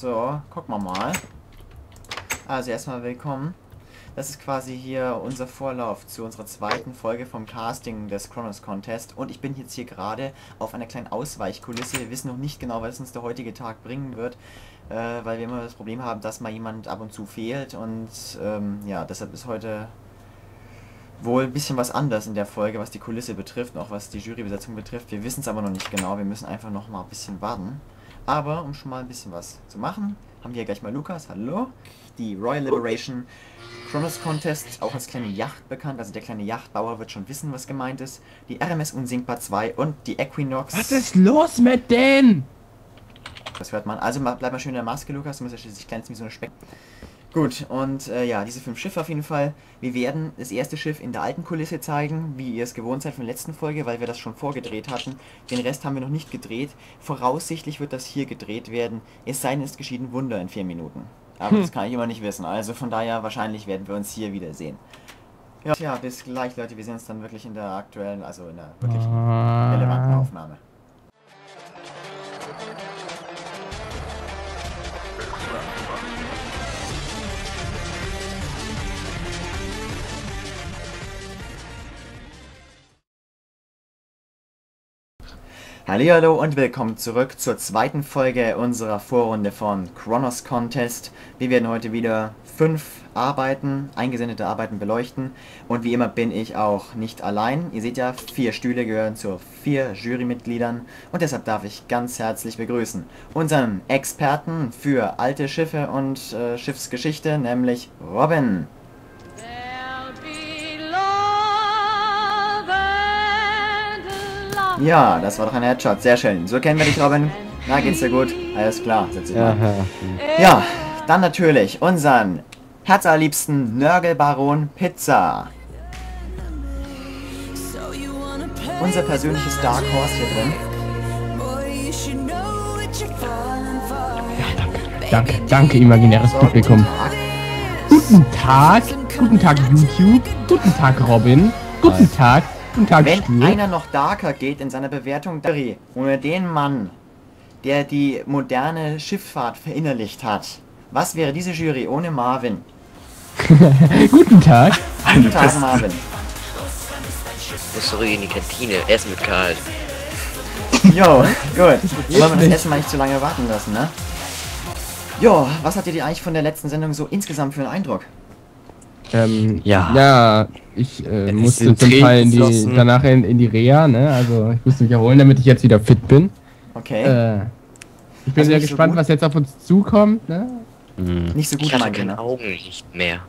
So, gucken wir mal. Also erstmal willkommen. Das ist quasi hier unser Vorlauf zu unserer zweiten Folge vom Casting des Kronos Contest. Und ich bin jetzt hier gerade auf einer kleinen Ausweichkulisse. Wir wissen noch nicht genau, was uns der heutige Tag bringen wird, äh, weil wir immer das Problem haben, dass mal jemand ab und zu fehlt. Und ähm, ja, deshalb ist heute wohl ein bisschen was anders in der Folge, was die Kulisse betrifft auch was die Jurybesetzung betrifft. Wir wissen es aber noch nicht genau. Wir müssen einfach noch mal ein bisschen warten. Aber um schon mal ein bisschen was zu machen, haben wir hier gleich mal Lukas. Hallo. Die Royal Liberation Kronos Contest, auch als kleine Yacht bekannt. Also der kleine Yachtbauer wird schon wissen, was gemeint ist. Die RMS Unsinkbar 2 und die Equinox. Was ist los mit denen? Das hört man. Also bleib mal schön in der Maske, Lukas. Du musst ja schließlich glänzen wie so eine Speck. Gut, und äh, ja, diese fünf Schiffe auf jeden Fall. Wir werden das erste Schiff in der alten Kulisse zeigen, wie ihr es gewohnt seid von der letzten Folge, weil wir das schon vorgedreht hatten. Den Rest haben wir noch nicht gedreht. Voraussichtlich wird das hier gedreht werden, es sei denn, es geschieht ein Wunder in vier Minuten. Aber hm. das kann ich immer nicht wissen. Also von daher, wahrscheinlich werden wir uns hier wiedersehen. Ja, tja, bis gleich, Leute. Wir sehen uns dann wirklich in der aktuellen, also in der wirklich ah. relevanten Aufnahme. Hallo und willkommen zurück zur zweiten Folge unserer Vorrunde von Kronos Contest. Wir werden heute wieder fünf Arbeiten, eingesendete Arbeiten beleuchten und wie immer bin ich auch nicht allein. Ihr seht ja, vier Stühle gehören zu vier Jurymitgliedern und deshalb darf ich ganz herzlich begrüßen unseren Experten für alte Schiffe und äh, Schiffsgeschichte, nämlich Robin. Ja, das war doch ein Headshot. Sehr schön. So kennen wir dich, Robin. Na, geht's dir gut? Alles klar, setz dich mal. Ja, dann natürlich unseren herzallerliebsten Nörgelbaron Pizza. Unser persönliches Dark Horse hier drin. Ja, danke. Danke, danke, imaginäres so, Publikum. Guten Tag. Guten Tag, YouTube. Guten Tag, Robin. Guten Tag, Guten Tag, Wenn einer noch darker geht in seiner Bewertung, ohne den Mann, der die moderne Schifffahrt verinnerlicht hat, was wäre diese Jury ohne Marvin? Guten Tag. Guten Tag, Marvin. Muss zurück in die Kantine, Essen mit kalt. Jo, gut. Wollen wir das Essen mal nicht zu lange warten lassen, ne? Jo, was habt ihr eigentlich von der letzten Sendung so insgesamt für einen Eindruck? Ähm, ja. Ja, ich äh, musste zum Teil in die, danach in, in, die Reha, ne? Also ich musste mich erholen, damit ich jetzt wieder fit bin. Okay. Äh, ich bin also sehr gespannt, so was jetzt auf uns zukommt, ne? Mhm. Nicht so gut, ich habe keine Augen nicht mehr.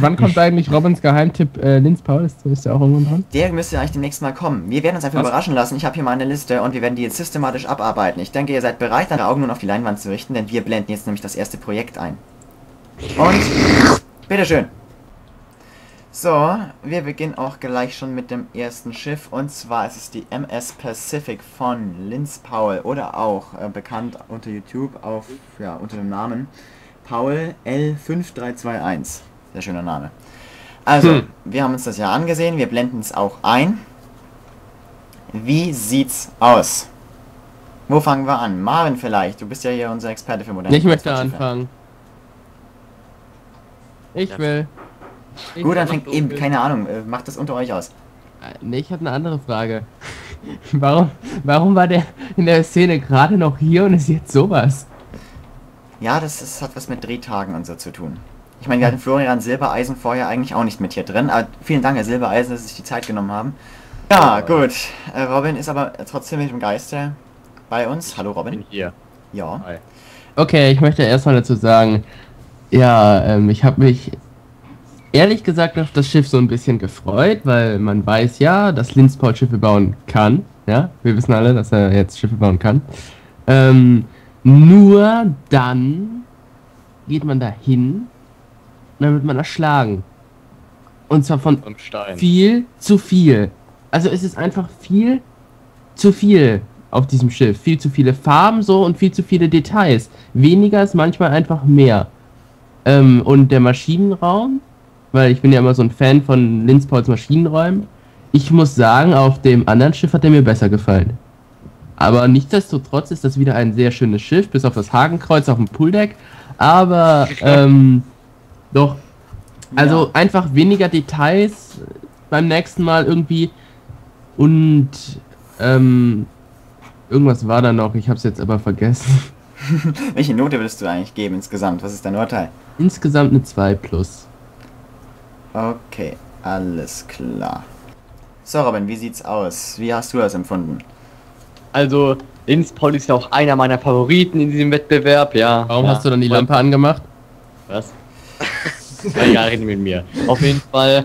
Wann kommt eigentlich Robins Geheimtipp äh, Linz Paul? Ist, ist der auch irgendwann dran? Der müsste eigentlich demnächst mal kommen. Wir werden uns einfach was? überraschen lassen. Ich habe hier mal eine Liste und wir werden die jetzt systematisch abarbeiten. Ich denke, ihr seid bereit, eure Augen nun auf die Leinwand zu richten, denn wir blenden jetzt nämlich das erste Projekt ein. Und bitteschön. So, wir beginnen auch gleich schon mit dem ersten Schiff und zwar ist es die MS Pacific von Linz Paul oder auch äh, bekannt unter YouTube auf, ja, unter dem Namen Paul L5321. Sehr schöner Name. Also, hm. wir haben uns das ja angesehen, wir blenden es auch ein. Wie sieht's aus? Wo fangen wir an? Maren vielleicht, du bist ja hier unser Experte für moderne Ich möchte anfangen. Ich will. Gut, dann fängt eben, keine Ahnung, äh, macht das unter euch aus. Ne, ich habe eine andere Frage. warum, warum war der in der Szene gerade noch hier und ist jetzt sowas? Ja, das, das hat was mit Drehtagen und so zu tun. Ich meine, wir hatten Florian Silbereisen vorher eigentlich auch nicht mit hier drin, aber vielen Dank, Herr Silbereisen, dass Sie sich die Zeit genommen haben. Ja, gut. Äh, Robin ist aber trotzdem mit dem Geiste bei uns. Hallo Robin. Ich bin hier. Ja. Hi. Okay, ich möchte erstmal dazu sagen, ja, ähm, ich habe mich ehrlich gesagt auf das Schiff so ein bisschen gefreut, weil man weiß ja, dass Linz Paul Schiffe bauen kann. Ja, wir wissen alle, dass er jetzt Schiffe bauen kann. Ähm, nur dann geht man da hin und dann wird man erschlagen. Und zwar von viel zu viel. Also es ist einfach viel zu viel auf diesem Schiff. Viel zu viele Farben so und viel zu viele Details. Weniger ist manchmal einfach mehr. Ähm, und der Maschinenraum weil ich bin ja immer so ein Fan von Linz Pauls Maschinenräumen. Ich muss sagen, auf dem anderen Schiff hat er mir besser gefallen. Aber nichtsdestotrotz ist das wieder ein sehr schönes Schiff, bis auf das Hakenkreuz auf dem Pooldeck. Aber ähm, doch, also Ja. einfach weniger Details beim nächsten Mal irgendwie. Und ähm, irgendwas war da noch, ich habe es jetzt aber vergessen. Welche Note würdest du eigentlich geben insgesamt? Was ist dein Urteil? Insgesamt eine 2 plus. Okay, alles klar. So, Robin, wie sieht's aus? Wie hast du das empfunden? Also, Paul ist ja auch einer meiner Favoriten in diesem Wettbewerb, ja. Warum ja. hast du dann die Lampe angemacht? Was? ja, egal, reden mit mir. Auf jeden Fall,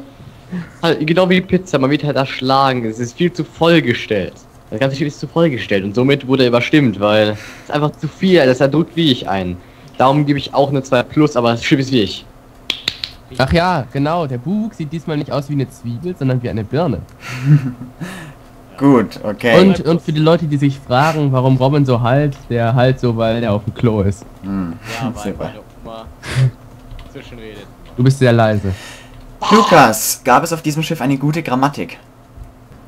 halt, genau wie die Pizza, man wird halt erschlagen. Es ist viel zu vollgestellt. Das ganze Schiff ist zu vollgestellt und somit wurde er überstimmt, weil es ist einfach zu viel, das erdrückt wie ich ein. Darum gebe ich auch eine 2 plus, aber das Schiff ist wie ich. Ach ja, genau, der Bug sieht diesmal nicht aus wie eine Zwiebel, sondern wie eine Birne. Gut, okay. Und, und für die Leute, die sich fragen, warum Robin so halt, der halt so, weil er auf dem Klo ist. Hm, Ja, super. Oma zwischenredet. Du bist sehr leise. Lukas, gab es auf diesem Schiff eine gute Grammatik?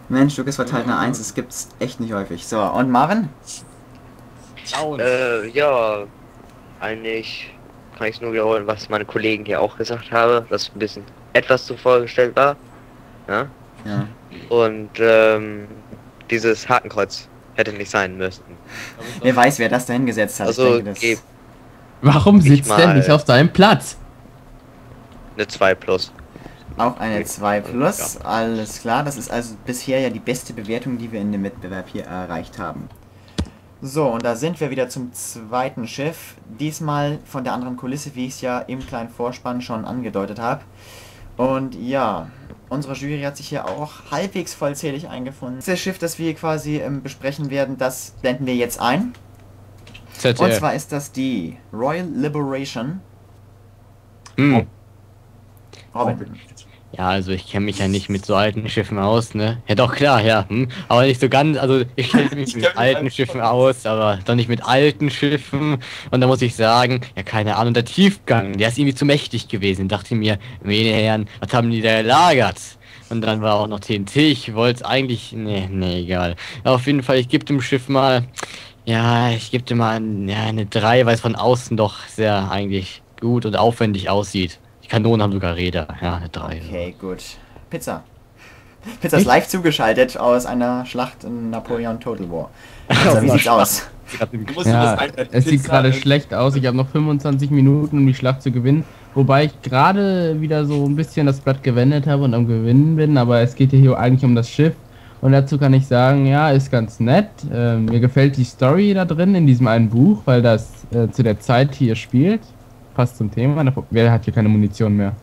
Mensch, Lukas verteilt eine 1, das gibt's echt nicht häufig. So, und Marvin? Äh, ja, eigentlich kann ich nur wiederholen, was meine Kollegen hier auch gesagt haben, dass ein bisschen etwas zu vorgestellt war. Ja? Ja. Und ähm, dieses Hakenkreuz hätte nicht sein müssen. Wer weiß, wer das da hingesetzt hat. Also ich denke, Warum sitzt der nicht auf seinem Platz? eine 2 plus. auch eine 2 plus. Alles klar, das ist also bisher ja die beste Bewertung, die wir in dem Wettbewerb hier erreicht haben. So, und da sind wir wieder zum zweiten Schiff. Diesmal von der anderen Kulisse, wie ich es ja im kleinen Vorspann schon angedeutet habe. Und ja, unsere Jury hat sich hier auch halbwegs vollzählig eingefunden. Das Schiff, das wir quasi ähm, besprechen werden, das blenden wir jetzt ein. Und zwar ist das die Royal Liberation. Hm. Robin. Ja, also ich kenne mich ja nicht mit so alten Schiffen aus, ne? Ja doch klar, ja. Hm? Aber nicht so ganz, also ich kenne mich mit alten Schiffen aus, aber doch nicht mit alten Schiffen. Und da muss ich sagen, ja keine Ahnung, der Tiefgang, der ist irgendwie zu mächtig gewesen. Dachte mir, meine Herren, was haben die da gelagert? Und dann war auch noch TNT, ich wollte es eigentlich, nee, nee, egal. Auf jeden Fall, ich gebe dem Schiff mal, ja, ich gebe dem mal ja, eine 3, weil es von außen doch sehr eigentlich gut und aufwendig aussieht. Die Kanonen haben sogar Räder, ja, eine 3. Okay, gut. Pizza. Pizza ist live zugeschaltet aus einer Schlacht in Napoleon Total War. Also, wie sieht's aus? Ja, es sieht gerade schlecht aus. Ich habe noch 25 Minuten, um die Schlacht zu gewinnen. Wobei ich gerade wieder so ein bisschen das Blatt gewendet habe und am Gewinnen bin. Aber es geht ja hier eigentlich um das Schiff. Und dazu kann ich sagen, ja, ist ganz nett. Ähm, mir gefällt die Story da drin in diesem einen Buch, weil das äh, zu der Zeit hier spielt. Passt zum Thema. Wer hat hier keine Munition mehr?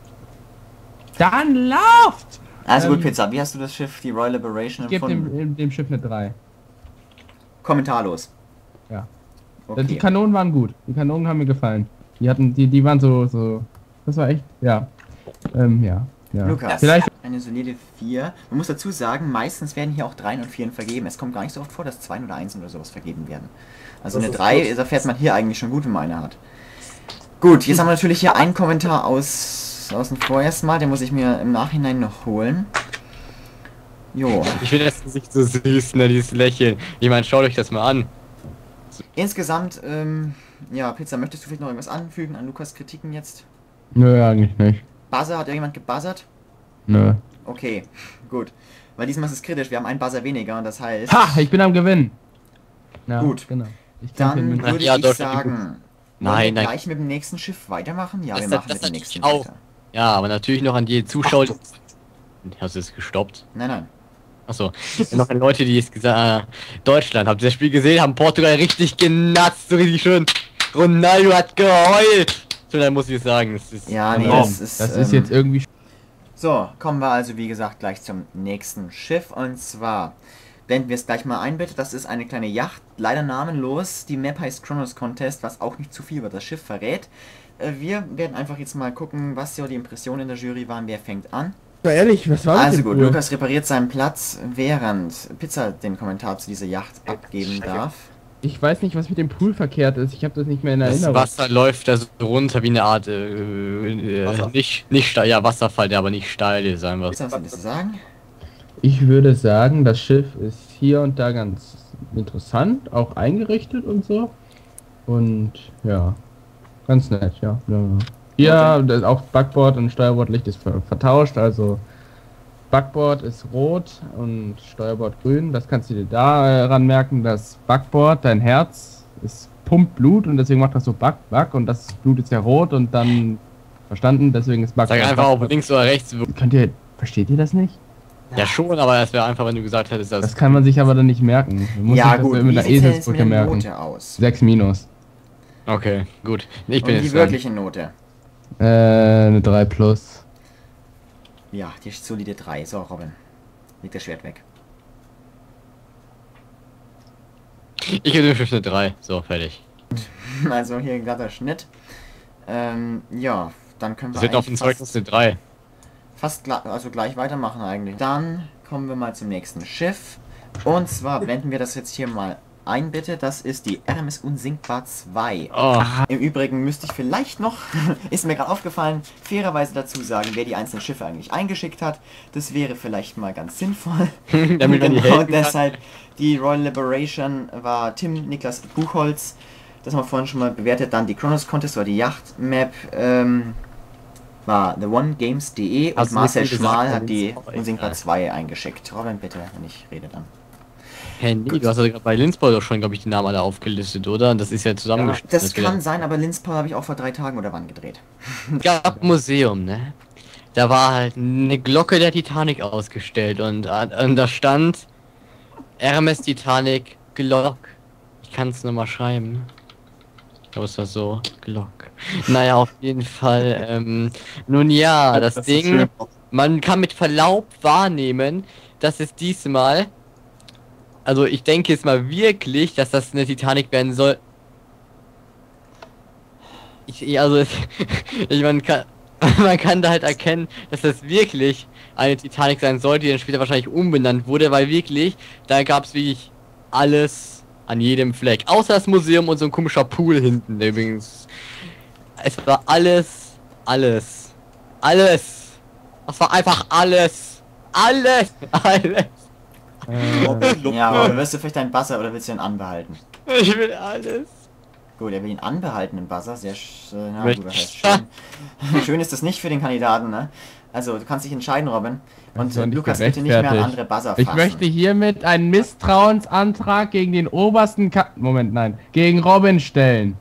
Dann lauft! Also gut, Ähm, Pizza, wie hast du das Schiff, die Royal Liberation, Ich gebe empfunden? dem, dem Schiff eine 3. Kommentarlos. Ja. Die Okay. Kanonen waren gut. Die Kanonen haben mir gefallen. Die hatten, die, die waren so, so. Das war echt, ja. Ähm, ja. ja. Lukas, Vielleicht. eine solide 4. Man muss dazu sagen, meistens werden hier auch 3 und 4 vergeben. Es kommt gar nicht so oft vor, dass 2 oder 1 oder sowas vergeben werden. Also Das eine ist 3, gut. da fährt man hier eigentlich schon gut, wenn man eine hat. Gut, jetzt haben wir natürlich hier einen Kommentar aus, aus dem vorerst mal, den muss ich mir im Nachhinein noch holen. Jo. Ich finde das nicht so süß, ne, dieses Lächeln. Ich meine, schaut euch das mal an. Insgesamt, ähm, ja, Pizza, möchtest du vielleicht noch irgendwas anfügen an Lukas Kritiken jetzt? Nö, eigentlich nicht. Buzzer, hat irgendjemand gebuzzert? Nö. Okay, gut. Weil diesmal ist es kritisch, wir haben einen Buzzer weniger und das heißt... Ha! Ich bin am Gewinnen! Ja, Gut. Genau. Ich kann Dann würde Ja, ich doch, sagen, Nein, wir nein. gleich mit dem nächsten Schiff weitermachen? Ja, Das- wir das- machen das mit dem nächsten auch. weiter. Ja, aber natürlich noch an die Zuschauer. Hast du es gestoppt? Nein, nein. Achso. noch an Leute, die es gesagt äh, Deutschland, habt ihr das Spiel gesehen? Haben Portugal richtig genatzt, so richtig schön. Ronaldo hat geheult. So, dann muss ich sagen, es ist. Ja, nee, das ist... Das ähm, ist jetzt irgendwie. So, kommen wir also wie gesagt gleich zum nächsten Schiff und zwar blenden wir es gleich mal ein bitte. Das ist eine kleine Yacht, leider namenlos. Die Map heißt Chronos Contest, was auch nicht zu viel über das Schiff verrät. Äh, Wir werden einfach jetzt mal gucken, was so die Impressionen in der Jury waren. Wer fängt an? Mal ehrlich, was war Also gut, Lukas repariert seinen Platz, während Pizza den Kommentar zu dieser Yacht abgeben darf. Ich weiß nicht, was mit dem Pool verkehrt ist. Ich habe das nicht mehr in Das Erinnerung. Wasser läuft da so runter wie eine Art, äh, äh, nicht, nicht steil, ja, Wasserfall, der aber nicht steil ist, einfach. Pizza, was willst du sagen? Ich würde sagen, das Schiff ist hier und da ganz interessant, auch eingerichtet und so. Und ja, ganz nett, ja. ja. Hier, das auch Backboard und Steuerbordlicht ist ver vertauscht, also Backboard ist rot und Steuerbord grün. Das kannst du dir daran merken, dass Backboard, dein Herz, ist pumpt Blut und deswegen macht das so Back, Back und das Blut ist ja rot und dann verstanden, deswegen ist Backboard. Sag einfach, ob links oder rechts. Könnt ihr, versteht ihr das nicht? Ja schon, aber es wäre einfach, wenn du gesagt hättest, dass... Das kann man sich aber dann nicht merken. Man muss ja sich das gut, mit einer mit Eselsbrücke der merken. Note aus? 6 minus. Okay, gut. Ich bin Und die jetzt dran. wirkliche Note? Äh, eine 3 plus. Ja, die solide 3. So, Robin. Leg das Schwert weg. Ich gebe dem eine 3. So, fertig. Also hier ein glatter Schnitt. Ähm, ja, dann können wir Das wird auf dem Zeugnis eine 3. fast also gleich weitermachen eigentlich. Dann kommen wir mal zum nächsten Schiff. Und zwar blenden wir das jetzt hier mal ein, bitte. Das ist die RMS Unsinkbar 2. Oh, Im Übrigen müsste ich vielleicht noch, ist mir gerade aufgefallen, fairerweise dazu sagen, wer die einzelnen Schiffe eigentlich eingeschickt hat. Das wäre vielleicht mal ganz sinnvoll. damit man die genau, helfen kann. deshalb die Royal Liberation war Tim Niklas Buchholz. Das haben wir vorhin schon mal bewertet. Dann die Chronos Contest war die Yacht Map. Ähm, war TheOneGames.de und du Marcel gesagt, Schmal hat die? Unsinkbar Ja. 2 eingeschickt. Robin, bitte, wenn ich rede dann. Hä, nee, du hast ja bei Linsport doch schon, glaube ich, die Namen alle aufgelistet, oder? Das ist ja zusammengeschnitten. Das kann sein, aber Linspol habe ich auch vor drei Tagen oder wann gedreht. gab Museum, ne? Da war halt eine Glocke der Titanic ausgestellt und, und da stand RMS Titanic Glock. Ich kann es nochmal schreiben. Ich glaube, es war so. Glock. Naja, auf jeden Fall. Ähm, nun ja, das, ist Ding, man kann mit Verlaub wahrnehmen, dass es diesmal, also ich denke jetzt mal wirklich, dass das eine Titanic werden soll. Ich, ich- also, ich, man kann, man kann da halt erkennen, dass das wirklich eine Titanic sein sollte, die dann später wahrscheinlich umbenannt wurde, weil wirklich, da gab es wirklich alles an jedem Fleck. Außer das Museum und so ein komischer Pool hinten übrigens. Es war alles, alles, alles. Das war einfach alles. Alles, alles. Äh, Ja, aber wirst du vielleicht deinen Buzzer oder willst du ihn anbehalten? Ich will alles. Gut, er will ihn anbehalten, den Buzzer. Sehr äh, na gut, das heißt ich- schön. schön ist das nicht für den Kandidaten, ne? Also, du kannst dich entscheiden, Robin. Und äh, Lukas, bitte nicht mehr gerechtfertigt. andere Buzzer ich fassen. möchte hiermit einen Misstrauensantrag gegen den obersten Ka Moment, nein, gegen Robin stellen.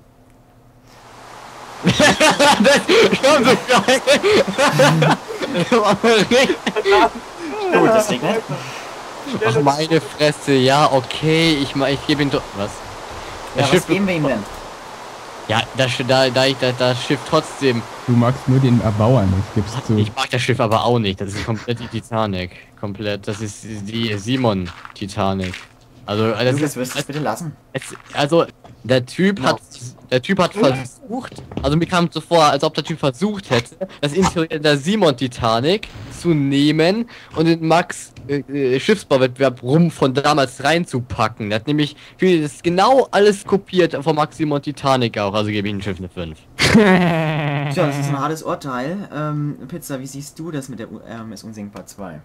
das kommt so geil. Gut, das regnet. Ach meine Fresse, ja, okay, ich mach, ich gebe ihn doch. Was? Ja, was geben wir ihm denn? Ja, das, da, da ich da, das Schiff trotzdem. Du magst nur den Erbauer nicht, gibst du. Ich mag das Schiff aber auch nicht. Das ist komplett die Titanic. Komplett. Das ist die Simon Titanic. Also, das Lukas, ist, wirst du es bitte lassen? es, also der Typ hat, der Typ hat versucht. Also mir kam es so vor, als ob der Typ versucht hätte, das Interieur der Simon Titanic zu nehmen und den Max äh, äh, Schiffsbauwettbewerb rum von damals reinzupacken. Der hat nämlich das genau alles kopiert vom Max Simon Titanic auch. Also gebe ich dem Schiff eine 5. Tja, das ist ein hartes Urteil. Ähm, Pizza, wie siehst du das mit der RMS Unsinkbar 2?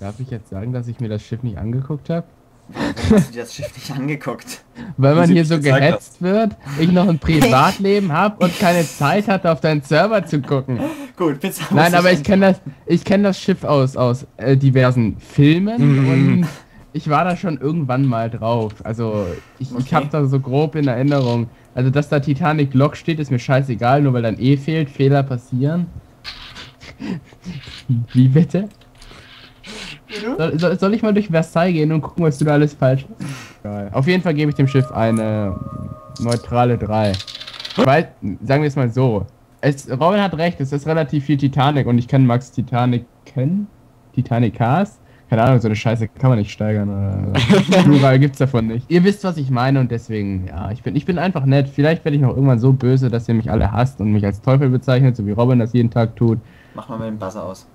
Darf ich jetzt sagen, dass ich mir das Schiff nicht angeguckt habe? Warum hast du dir das Schiff nicht angeguckt? Weil man hier so gehetzt wird, ich noch ein Privatleben habe und keine Zeit hatte, auf deinen Server zu gucken. Gut, Pizza. Nein, aber ich kenne das, ich kenne das Schiff aus aus äh, diversen Filmen Mhm. und ich war da schon irgendwann mal drauf. Also ich, ich Okay. habe da so grob in Erinnerung. Also dass da Titanic Lok steht, ist mir scheißegal, nur weil dann E fehlt, Fehler passieren. Wie bitte? Soll, soll, soll ich mal durch Versailles gehen und gucken, was du da alles falsch machst? Geil. Auf jeden Fall gebe ich dem Schiff eine neutrale 3. Weil, sagen wir es mal so. Es, Robin hat recht, es ist relativ viel Titanic und ich kann Max Titanic kennen. Titanic Cars. Keine Ahnung, so eine Scheiße kann man nicht steigern. Oder Plural gibt's davon nicht. Ihr wisst, was ich meine und deswegen, ja, ich bin, ich bin einfach nett. Vielleicht werde ich noch irgendwann so böse, dass ihr mich alle hasst und mich als Teufel bezeichnet, so wie Robin das jeden Tag tut. Mach mal mit dem Buzzer aus.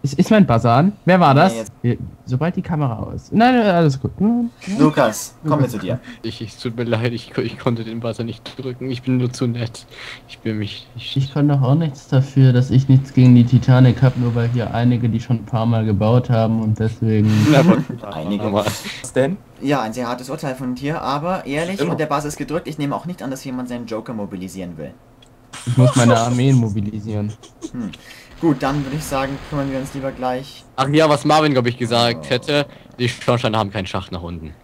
Ist, ist mein Buzzer an? Wer war das? Wir- Sobald die Kamera aus. Nein, nein, alles gut. Hm, Lukas, kommen wir zu dir. Ich, ich tut mir leid, ich, ich konnte den Buzzer nicht drücken. Ich bin nur zu nett. Ich bin mich. Ich, Ich kann doch auch nichts dafür, dass ich nichts gegen die Titanic habe, nur weil hier einige die schon ein paar Mal gebaut haben und deswegen. Einige. Aber- Was denn? Ja, ein sehr hartes Urteil von dir, aber ehrlich, Immer. und der Bass ist gedrückt, ich nehme auch nicht an, dass jemand seinen Joker mobilisieren will. Ich muss meine Armeen mobilisieren. Gut, dann würde ich sagen, kümmern wir uns lieber gleich. Ach ja, was Marvin, glaube ich, gesagt hätte. Die Schornsteine haben keinen Schacht nach unten.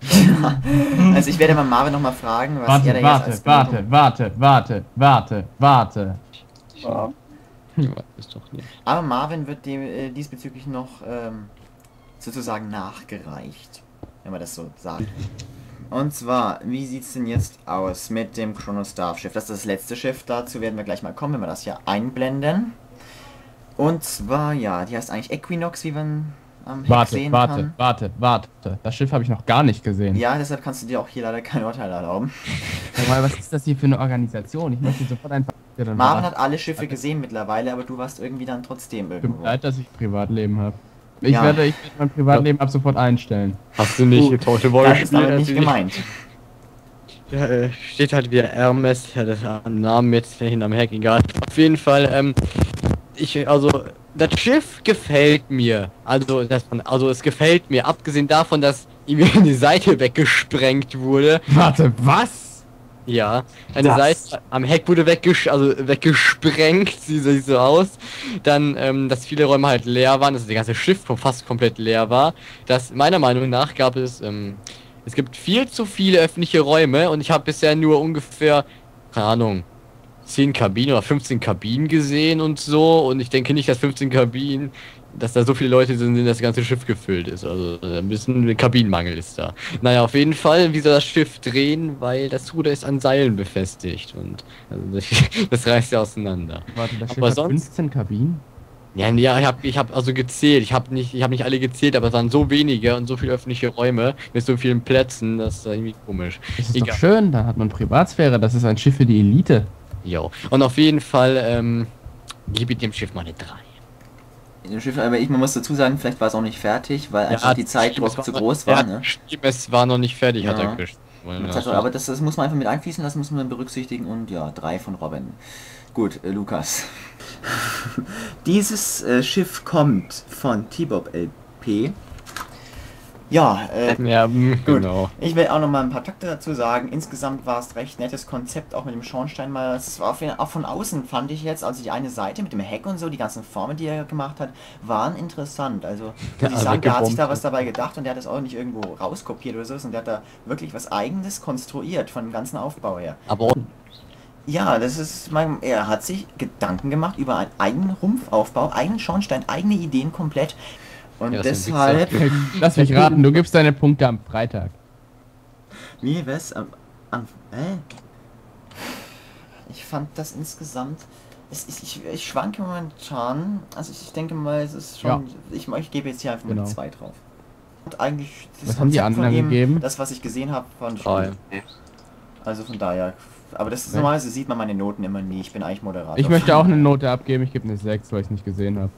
Also ich werde mal Marvin nochmal fragen, was er da Warte, jetzt warte, als warte, warte, warte, warte, warte. Es doch nicht. Aber Marvin wird dem, äh, diesbezüglich noch ähm, sozusagen nachgereicht, wenn man das so sagt. Und zwar, wie sieht's denn jetzt aus mit dem Chronostar Schiff? Das ist das letzte Schiff, dazu werden wir gleich mal kommen, wenn wir das hier einblenden. Und zwar, ja, die heißt eigentlich Equinox, wie man am Heck Warte, sehen warte, kann. warte, warte. Das Schiff habe ich noch gar nicht gesehen. Ja, deshalb kannst du dir auch hier leider kein Urteil erlauben. Sag mal, was ist das hier für eine Organisation? Ich möchte sofort einfach. Marvin war- hat alle Schiffe gesehen mittlerweile, aber du warst irgendwie dann trotzdem Tut irgendwo. mir leid, dass ich Privatleben habe. Ich, Ja. werde, ich werde mein Privatleben ab sofort einstellen. Hast du nicht Total War Das ist aber nicht gemeint. Ja, äh, steht halt wieder Hermes, ja, das Namen jetzt hinterm Heck, egal. Auf jeden Fall, ähm, ich, also, das Schiff gefällt mir. Also, das, also, es gefällt mir, abgesehen davon, dass ihm die Seite weggesprengt wurde. Warte, was? Ja, eine Das- Seite am Heck wurde weggesch also weggesprengt, sieht so- sieht so aus. Dann, ähm, dass viele Räume halt leer waren, dass das ganze Schiff fast komplett leer war. Das meiner Meinung nach gab es, ähm, es gibt viel zu viele öffentliche Räume und ich habe bisher nur ungefähr, keine Ahnung, 10 Kabinen oder 15 Kabinen gesehen und so. Und ich denke nicht, dass 15 Kabinen, dass da so viele Leute sind, dass das ganze Schiff gefüllt ist. Also ein bisschen Kabinenmangel ist da. Naja, auf jeden Fall, wie soll das Schiff drehen, weil das Ruder ist an Seilen befestigt und also das, das reißt ja auseinander. Warte, das Schiff Aber hat sonst- 15 Kabinen? Ja, ja, ich habe ich hab also gezählt. Ich habe nicht, ich habe nicht alle gezählt, aber es waren so wenige und so viele öffentliche Räume mit so vielen Plätzen, das ist irgendwie komisch. Das ist Egal. doch schön, dann hat man Privatsphäre, das ist ein Schiff für die Elite. Jo. Und auf jeden Fall, ähm, gebe ich dem Schiff mal eine 3. Dem Schiff, aber ich, man muss dazu sagen, vielleicht war es auch nicht fertig, weil einfach die Zeitdruck stimmt, zu groß war, hat ne? geschrieben, Es war noch nicht fertig, hat Ja. er geschrieben. Das aber das, das muss man einfach mit einfließen lassen, muss man berücksichtigen und ja, drei von Robin. Gut, äh, Lukas. Dieses äh, Schiff kommt von T-Bob LP. Ja, äh, ja, mm, Gut. genau. ich will auch noch mal ein paar Takte dazu sagen. Insgesamt war es recht nettes Konzept, auch mit dem Schornstein mal. Es war auch von außen fand ich jetzt, also die eine Seite mit dem Heck und so, die ganzen Formen, die er gemacht hat, waren interessant. Also muss ich sagen, der hat sich da was dabei gedacht und der hat das auch nicht irgendwo rauskopiert oder so, sondern der hat da wirklich was Eigenes konstruiert von dem ganzen Aufbau her. Aber Ja, das ist mein, er hat sich Gedanken gemacht über einen eigenen Rumpfaufbau, eigenen Schornstein, eigene Ideen komplett. Und Ja, deshalb. Lass mich raten, du gibst deine Punkte am Freitag. Wie, was? Am, am, äh? Ich fand das insgesamt. Es, ist- ich, ich schwanke momentan. Also ich denke mal, es ist schon. Ja. Ich, ich gebe jetzt hier einfach mal Genau. eine 2 drauf. Und eigentlich. das Was haben die Konzept von anderen ihm, gegeben? Das, was ich gesehen habe, fand ich. Also von daher. Aber das ist normalerweise sieht man meine Noten immer nie. Ich bin eigentlich Moderator. Ich möchte auch eine Note abgeben, ich gebe eine 6, weil ich es nicht gesehen habe.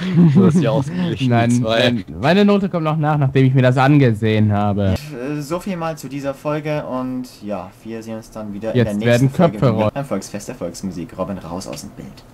du hast ja ausgeglichen. Nein, zwei. nein, meine Note kommt noch nach, nachdem ich mir das angesehen habe. Äh, So viel mal zu dieser Folge und ja, wir sehen uns dann wieder Jetzt in der nächsten werden Folge Köpfe Volksfest der Volksmusik. Robin raus aus dem Bild.